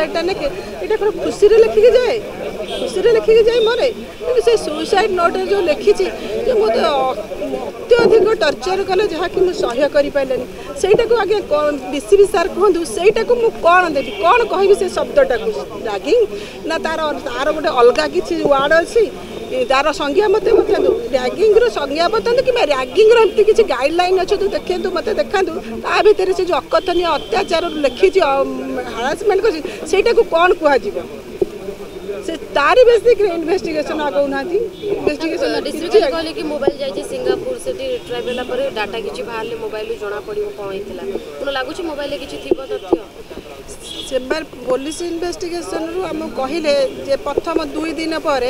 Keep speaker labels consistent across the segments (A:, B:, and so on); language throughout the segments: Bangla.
A: ଚାରିଟା ନେଖେ ଏଇଟା କ'ଣ ଖୁସିରେ ଲେଖିକି ଯାଏ ଖୁସିରେ ଲେଖିକି ଯାଏ ମରେ କିନ୍ତୁ ସେ ସୁଇସାଇଡ୍ ନୋଟ୍ରେ ଯେଉଁ ଲେଖିଛି ଯେ ମୋତେ ଅତ୍ୟଧିକ ଟର୍ଚର୍ କଲେ ଯାହାକି ମୁଁ ସହ୍ୟ କରିପାରିଲିନି ସେଇଟାକୁ ଆଜ୍ଞା ଡି ସି ବି ସାର୍ କୁହନ୍ତୁ ସେଇଟାକୁ ମୁଁ କ'ଣ ଦେବି କ'ଣ କହିବି ସେ ଶବ୍ଦଟାକୁ ରାଗିଂ ନା ତାର ତାର ଗୋଟେ ଅଲଗା କିଛି ୱାର୍ଡ଼ ଅଛି ତାର ସଂଜ୍ଞାବଦ୍ଧ ବତାନ୍ତୁ ର୍ୟାଗିଂର ସଂଜ୍ଞା ବତାନ୍ତୁ କିମ୍ବା ର୍ୟାଗିଂର ଏମିତି କିଛି ଗାଇଡ଼ଲାଇନ୍ ଅଛନ୍ତି ଦେଖନ୍ତୁ ମୋତେ ଦେଖାନ୍ତୁ ତା ଭିତରେ ସେ ଯେଉଁ ଅକଥନୀୟ ଅତ୍ୟାଚାର ଲେଖିଛି ହାରାସମେଣ୍ଟ କରିଛି ସେଇଟାକୁ କ'ଣ କୁହାଯିବ ସେ ତାରି ବେସିକ୍ରେ ଇନଭେଷ୍ଟିଗେସନ୍ ଆଗଉନାହାନ୍ତି ଇନଭେଷ୍ଟିଗେସନ୍
B: କହିଲେ କି ମୋବାଇଲ ଯାଇଛି ସିଙ୍ଗାପୁର ସେଠି ଟ୍ରାଏ ହେଲା ପରେ ଡାଟା କିଛି ବାହାରିଲେ ମୋବାଇଲରୁ ଜଣାପଡ଼ିବ କ'ଣ ହେଇଥିଲା କ'ଣ ଲାଗୁଛି ମୋବାଇଲରେ କିଛି ଥିବ ତଥ୍ୟ
A: ସେମାନେ ପୋଲିସ ଇନଭେଷ୍ଟିଗେସନ୍ରୁ ଆମକୁ କହିଲେ ଯେ ପ୍ରଥମ ଦୁଇ ଦିନ ପରେ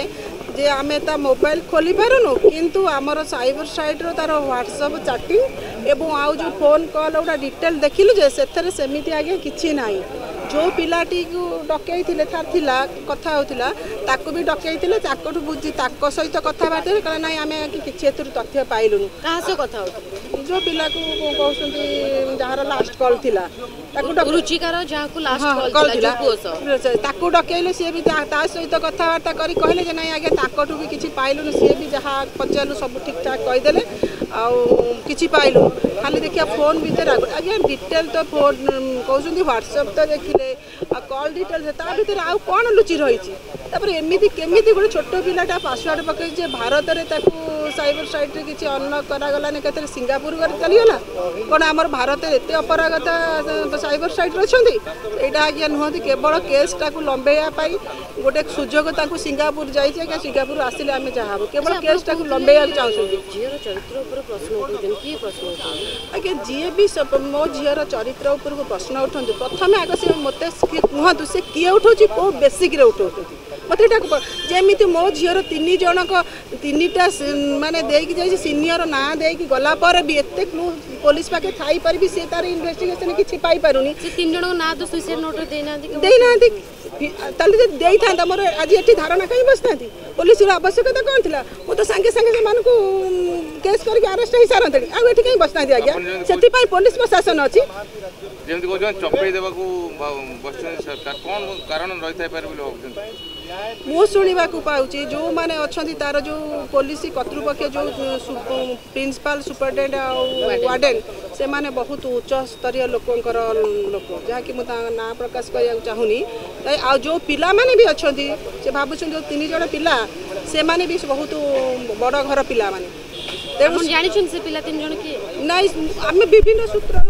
A: ଯେ ଆମେ ତା ମୋବାଇଲ ଖୋଲିପାରୁନୁ କିନ୍ତୁ ଆମର ସାଇବର ସାଇଟ୍ର ତାର ହ୍ୱାଟ୍ସଅପ୍ ଚାଟିଂ ଏବଂ ଆଉ ଯେଉଁ ଫୋନ୍ କଲ୍ ଗୁଡ଼ା ଡିଟେଲ୍ ଦେଖିଲୁ ଯେ ସେଥିରେ ସେମିତି ଆଜ୍ଞା କିଛି ନାହିଁ ଯେଉଁ ପିଲାଟିକୁ ଡକେଇଥିଲେ ତାର ଥିଲା କଥା ହେଉଥିଲା ତାକୁ ବି ଡକେଇଥିଲେ ତାଙ୍କଠୁ ବୁଝି ତାଙ୍କ ସହିତ କଥାବାର୍ତ୍ତା କହିଲେ ନାହିଁ ଆମେ କିଛି ଏଥିରୁ ତଥ୍ୟ ପାଇଲୁନୁ
B: କାହା ସହ କଥା ହେଉଥିଲେ
A: ଯେଉଁ ପିଲାକୁ କହୁଛନ୍ତି ଯାହାର ଲାଷ୍ଟ କଲ୍ ଥିଲା ତାକୁ
B: ରୁଚିକାର ଯାହାକୁ
A: ତାକୁ ଡକେଇଲେ ସିଏ ବି ତା ସହିତ କଥାବାର୍ତ୍ତା କରି କହିଲେ ଯେ ନାଇଁ ଆଜ୍ଞା ତାଙ୍କଠୁ ବି କିଛି ପାଇଲୁନି ସିଏ ବି ଯାହା ପଚାରିଲୁ ସବୁ ଠିକ୍ଠାକ୍ କହିଦେଲେ ଆଉ କିଛି ପାଇଲୁ ଖାଲି ଦେଖିବା ଫୋନ୍ ଭିତରେ ଆଜ୍ଞା ଡିଟେଲ୍ ତ ଫୋନ୍ କହୁଛନ୍ତି ହ୍ୱାଟ୍ସଅପ୍ ତ ଦେଖିଲେ ଆଉ କଲ୍ ଡିଟେଲ୍ ତା ଭିତରେ ଆଉ କ'ଣ ଲୁଚି ରହିଛି ତାପରେ ଏମିତି କେମିତି ଗୋଟେ ଛୋଟ ପିଲାଟା ପାସୱାର୍ଡ଼ ପକାଇଛି ଯେ ଭାରତରେ ତାକୁ ସାଇବର ସାଇଟ୍ରେ କିଛି ଅନ୍ନ କରାଗଲାନି କେତେବେଳେ ସିଙ୍ଗାପୁର ଚାଲିଗଲା କ'ଣ ଆମର ଭାରତରେ ଏତେ ଅପରାଗତା ସାଇବର ସାଇଟ୍ରେ ଅଛନ୍ତି ଏଇଟା ଆଜ୍ଞା ନୁହନ୍ତି କେବଳ କେସ୍ଟାକୁ ଲମ୍ବେଇବା ପାଇଁ ଗୋଟେ ସୁଯୋଗ ତାଙ୍କୁ ସିଙ୍ଗାପୁର ଯାଇଛି ଆଜ୍ଞା ସିଙ୍ଗାପୁର ଆସିଲେ ଆମେ ଯାହା ହେବ କେବଳ କେସ୍ଟାକୁ ଲମ୍ବେଇବାକୁ ଚାହୁଁଛନ୍ତି
B: ଝିଅର ଚରିତ୍ର ଉପରେ ପ୍ରଶ୍ନ ଉଠାଉଛନ୍ତି କିଏ ପ୍ରଶ୍ନ ଉଠାଉଛନ୍ତି
A: ଆଜ୍ଞା ଯିଏ ବି ମୋ ଝିଅର ଚରିତ୍ର ଉପରକୁ ପ୍ରଶ୍ନ ଉଠାନ୍ତୁ ପ୍ରଥମେ ଆଗ ସେ ମୋତେ କୁହନ୍ତୁ ସେ କିଏ ଉଠାଉଛି କେଉଁ ବେସିକ୍ରେ ଉଠାଉଛନ୍ତି ମୋତେ ଏଇଟା ଯେମିତି ମୋ ଝିଅର ତିନି ଜଣଙ୍କ তিনটা মানে দেইকি ଯାଇଛି সিনিয়র না দেইকি গলা পরে বি এতে ক্লু পুলিশ পাখে
B: থাই পারিবি সে তার ইনভেস্টিগেশন কিছু পাই পারুনি সে
A: তিন জনক না তো সুইসাইড নোট দেই না দেই না তাহলে যদি দেই থান্তা মোর আজি এটি ধারণা কাই বসতান্তি পুলিশর আবশ্যকতা কোন থিলা মু তো সাঙ্গে সাঙ্গে সেমানকু কেস করিকি আরেস্ট হই
C: সারন্তনি আউ এটি কাই বসতান্তি আজ্ঞা সেতি পাই পুলিশ প্রশাসন অছি যেমতি
A: কইছেন চপেই দেবাকু বসছেন সরকার কোন কারণ রইথাই পারে বলে मुझे शुणा पाँच जो मैंने तार जो पुलिस कर्तृपक्ष जो प्रिंसिपाल सुपरटेड आडेन से माने बहुत उच्च स्तरीय लोकंर लोक जहाँ कि ना प्रकाश कर चाहूनी आ जो पिला माने भी अच्छा से भावुँ तीन जन
B: पिला से माने भी बहुत बड़ घर
A: पिला माने पिला तीन जन किए ना आम विभिन्न सूत्र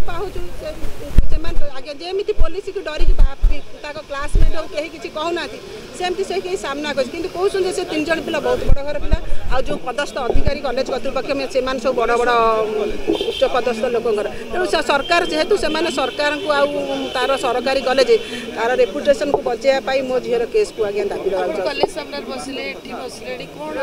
A: आज जमी पुलिस को डरिक क्लास ଆଉ କେହି କିଛି କହୁନାହାନ୍ତି ସେ ଏମିତି ସେ କେହି ସାମ୍ନା କରୁଛି କିନ୍ତୁ କହୁଛନ୍ତି ଯେ ସେ ତିନି ଜଣ ପିଲା ବହୁତ ବଡ଼ ଘର ପିଲା ଆଉ ଯେଉଁ ପଦସ୍ଥ ଅଧିକାରୀ କଲେଜ କର୍ତ୍ତୃପକ୍ଷ ସେମାନେ ସବୁ ବଡ଼ ବଡ଼ ଉଚ୍ଚ ପଦସ୍ଥ ଲୋକଙ୍କର ତେଣୁ ସରକାର ଯେହେତୁ ସେମାନେ ସରକାରଙ୍କୁ ଆଉ ତାର ସରକାରୀ କଲେଜ ତାର ରେପୁଟେସନକୁ ବଞ୍ଚେଇବା ପାଇଁ ମୋ ଝିଅର କେସ୍କୁ ଆଜ୍ଞା ଦାବି ରହୁଛି
D: କଲେଜ ସାମ୍ନାରେ ବସିଲେ ଏଠି ବସିଲେ କ'ଣ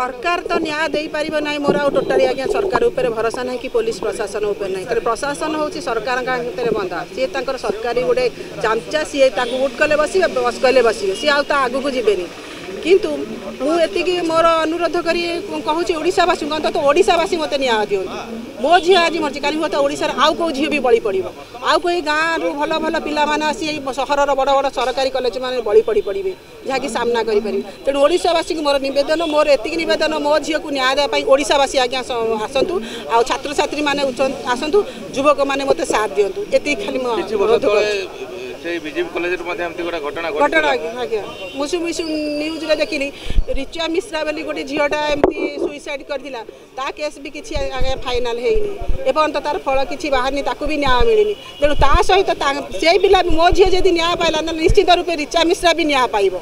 A: সরকার তো ন্যায় দেইপারিব না মোর আউ টোটালি আজ্ঞা সরকার উপরে ভরসা না কি পুলিশ প্রশাসন উপরে না কারণ প্রশাসন হচ্ছে সরকার ভিতরে বন্ধা সি তাঁর সরকারি গোটে চামচা সি তাঁর উঠ কলে বসবে বস কলে বসবে সি আউ তা আগুক যাবে କିନ୍ତୁ ମୁଁ ଏତିକି ମୋର ଅନୁରୋଧ କରି କହୁଛି ଓଡ଼ିଶାବାସୀଙ୍କୁ ଅନ୍ତତଃ ଓଡ଼ିଶାବାସୀ ମୋତେ ନ୍ୟାୟ ଦିଅନ୍ତୁ ମୋ ଝିଅ ଆଜି ମରିଛି କାଲି ହୁଏତ ଓଡ଼ିଶାରେ ଆଉ କେଉଁ ଝିଅ ବି ବଳି ପଡ଼ିବ ଆଉ କେହି ଗାଁରୁ ଭଲ ଭଲ ପିଲାମାନେ ଆସି ଏଇ ସହରର ବଡ଼ ବଡ଼ ସରକାରୀ କଲେଜମାନେ ବଳି ପଡ଼ି ପଡ଼ିବେ ଯାହାକି ସାମ୍ନା କରିପାରିବେ ତେଣୁ ଓଡ଼ିଶାବାସୀଙ୍କୁ ମୋର ନିବେଦନ ମୋର ଏତିକି ନିବେଦନ ମୋ ଝିଅକୁ ନ୍ୟାୟ ଦେବା ପାଇଁ ଓଡ଼ିଶାବାସୀ ଆଜ୍ଞା ଆସନ୍ତୁ ଆଉ ଛାତ୍ରଛାତ୍ରୀମାନେ ଆସନ୍ତୁ ଯୁବକମାନେ ମୋତେ ସାଥ ଦିଅନ୍ତୁ ଏତିକି ଖାଲି ମୋ ଅନୁରୋଧ କରୁଛି
C: সেই বিজেপি
A: কলেজের
C: মধ্যে
A: এমতি গোটা ঘটনা ঘটনা আজ্ঞা মুসু মুসু নিউজরে দেখিনি রিচুয়া মিশ্রা বলি গোটে ঝিওটা এমতি সুইসাইড করেছিলা তা কেস বি কিছু আগে ফাইনাল হয়নি এপর্যন্ত তার ফল কিছু বাহারনি তাকে বি ন্যায় মিলিনি তেমন তা সহিত সেই পিলা মো ঝিও যদি ন্যায় পাইলা নিশ্চিত রূপে রিচা মিশ্রা বি ন্যায় পাইব